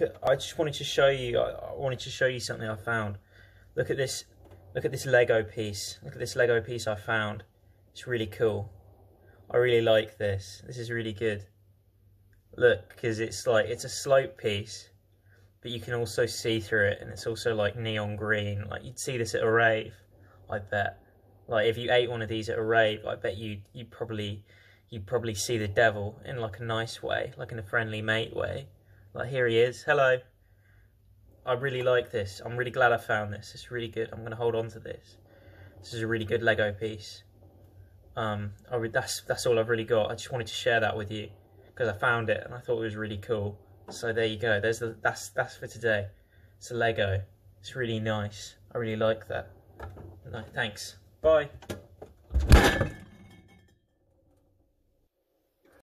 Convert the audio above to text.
look at. I just wanted to show you. I, I wanted to show you something I found. Look at this. Look at this Lego piece. Look at this Lego piece I found. It's really cool. I really like this. This is really good. Look, because it's like it's a slope piece, but you can also see through it, and it's also like neon green. Like you'd see this at a rave, I bet. Like if you ate one of these at a rave, I bet you you probably you probably see the devil in like a nice way, like in a friendly mate way. Here he is. Hello. I really like this. I'm really glad I found this. It's really good. I'm gonna hold on to this. This is a really good Lego piece. Um, I that's that's all I've really got. I just wanted to share that with you because I found it and I thought it was really cool. So there you go. There's the that's that's for today. It's a Lego. It's really nice. I really like that. No, thanks. Bye.